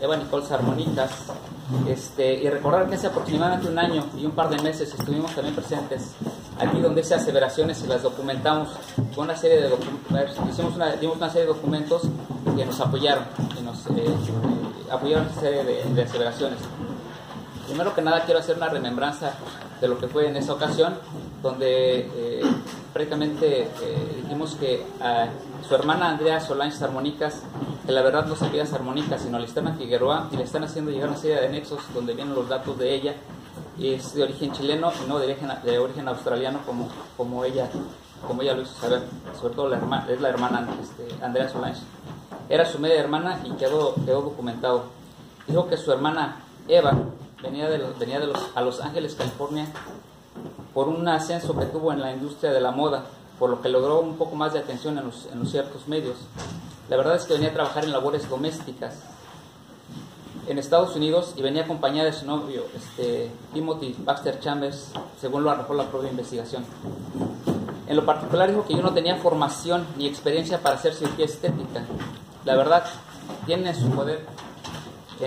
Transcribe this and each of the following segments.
Eva Nicole Sarmonicas, este, y recordar que hace aproximadamente un año y un par de meses estuvimos también presentes aquí donde hice aseveraciones y las documentamos con una serie de hicimos una, dimos una serie de documentos que nos apoyaron, que nos eh, eh, apoyaron esa serie de, de aseveraciones. Primero que nada quiero hacer una remembranza de lo que fue en esa ocasión, donde eh, prácticamente eh, dijimos que a su hermana Andrea Solange Armónicas, que la verdad no sabía armónicas, sino le están a Figueroa y le están haciendo llegar una serie de anexos donde vienen los datos de ella, y es de origen chileno y no de origen, de origen australiano como, como, ella, como ella lo hizo saber, sobre todo la es la hermana este, Andrea Solange. Era su media hermana y quedó, quedó documentado. Dijo que su hermana Eva venía, de los, venía de los, a Los Ángeles, California, por un ascenso que tuvo en la industria de la moda, por lo que logró un poco más de atención en los, en los ciertos medios. La verdad es que venía a trabajar en labores domésticas en Estados Unidos y venía acompañada de su novio, este, Timothy Baxter Chambers, según lo arrojó la propia investigación. En lo particular dijo que yo no tenía formación ni experiencia para hacer cirugía estética. La verdad, tiene en su poder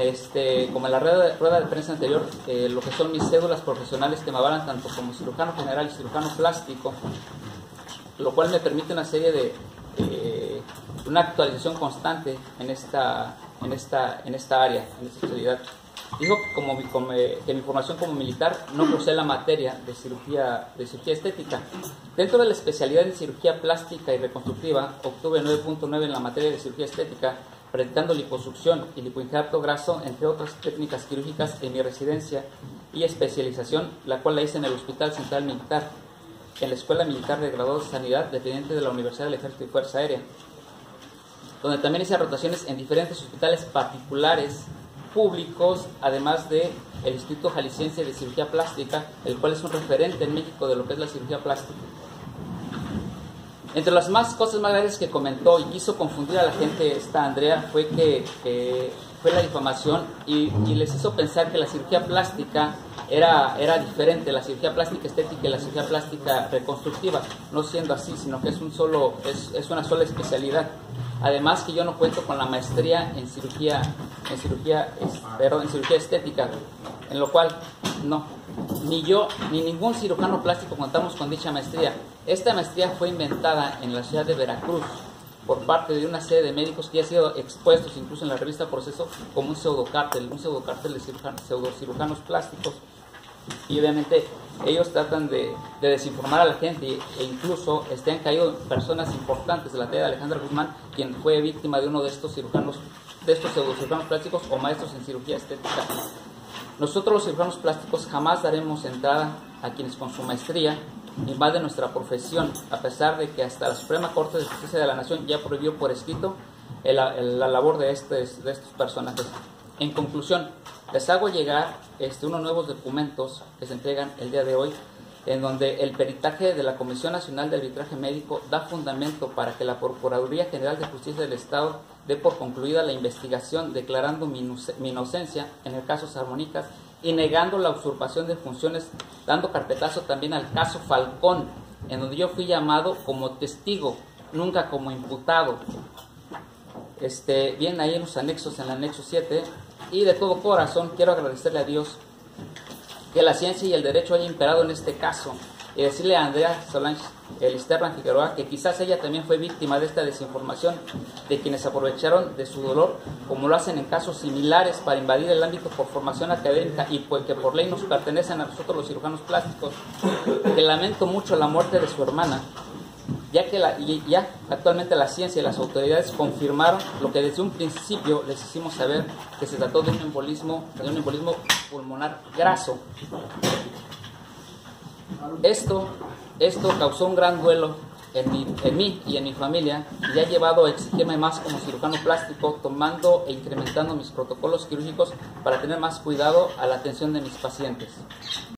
este, como en la rueda de, rueda de prensa anterior, eh, lo que son mis cédulas profesionales que me avalan tanto como cirujano general y cirujano plástico, lo cual me permite una serie de, eh, una actualización constante en esta, en esta, en esta área, en esta especialidad. Digo que, como, como, que mi formación como militar no posee la materia de cirugía, de cirugía estética. Dentro de la especialidad de cirugía plástica y reconstructiva, obtuve 9.9 en la materia de cirugía estética practicando liposucción y lipoinjerto graso, entre otras técnicas quirúrgicas en mi residencia y especialización, la cual la hice en el Hospital Central Militar, en la Escuela Militar de Graduados de Sanidad, dependiente de la Universidad del Ejército y Fuerza Aérea, donde también hice rotaciones en diferentes hospitales particulares, públicos, además de el Instituto Jalisciense de Cirugía Plástica, el cual es un referente en México de lo que es la cirugía plástica. Entre las más cosas más graves que comentó y quiso confundir a la gente esta Andrea fue que fue la difamación y, les hizo pensar que la cirugía plástica era, era diferente, la cirugía plástica estética y la cirugía plástica reconstructiva, no siendo así, sino que es, un solo, es, es una sola especialidad. Además que yo no cuento con la maestría en cirugía, en cirugía, perdón, en cirugía estética, en lo cual no, ni yo ni ningún cirujano plástico contamos con dicha maestría. Esta maestría fue inventada en la ciudad de Veracruz por parte de una serie de médicos que ya han sido expuestos incluso en la revista Proceso como un pseudocártel, un pseudocártel de cirujanos, pseudocirujanos plásticos. Y obviamente ellos tratan de, desinformar a la gente e incluso este, han caído personas importantes de la talla de Alejandra Guzmán, quien fue víctima de uno de estos cirujanos, de estos pseudocirujanos plásticos o maestros en cirugía estética. Nosotros los cirujanos plásticos jamás daremos entrada a quienes con su maestría invaden nuestra profesión, a pesar de que hasta la Suprema Corte de Justicia de la Nación ya prohibió por escrito la labor de, de estos personajes. En conclusión, les hago llegar este, unos nuevos documentos que se entregan el día de hoy, en donde el peritaje de la Comisión Nacional de Arbitraje Médico da fundamento para que la Procuraduría General de Justicia del Estado dé por concluida la investigación, declarando mi, inocencia en el caso Sarmonicas y negando la usurpación de funciones, dando carpetazo también al caso Falcón, en donde yo fui llamado como testigo, nunca como imputado. Este, bien ahí en los anexos, en el anexo 7, y de todo corazón quiero agradecerle a Dios que la ciencia y el derecho haya imperado en este caso. Y decirle a Andrea Solange Elisterran Figueroa que quizás ella también fue víctima de esta desinformación de quienes aprovecharon de su dolor como lo hacen en casos similares para invadir el ámbito por formación académica y pues que por ley nos pertenecen a nosotros los cirujanos plásticos. Que lamento mucho la muerte de su hermana ya que la, ya actualmente la ciencia y las autoridades confirmaron lo que desde un principio les hicimos saber que se trató de un embolismo, de un embolismo pulmonar graso. Esto, esto causó un gran duelo en, en, mí y en mi familia y ha llevado a exigirme más como cirujano plástico, tomando e incrementando mis protocolos quirúrgicos para tener más cuidado a la atención de mis pacientes.